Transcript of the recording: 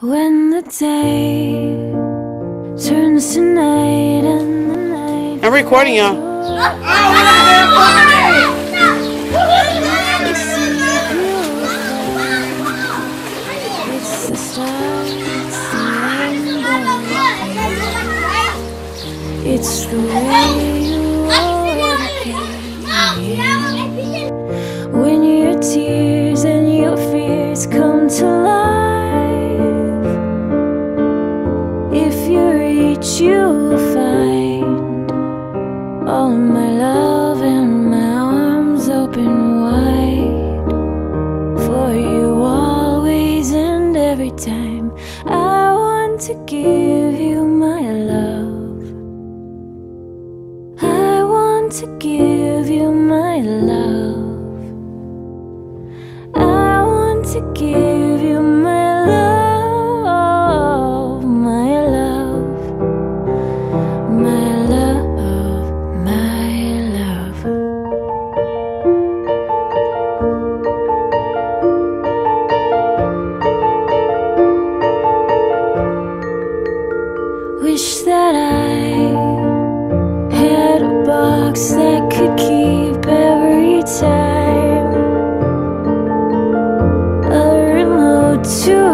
When the day turns to night and the night I'm recording y'all. It's the start, it's the It's the way you awaken When your tears find All my love and my arms open wide For you always and every time. I want to give you my love. I want to give you my love wish that I had a box that could keep every time. A remote to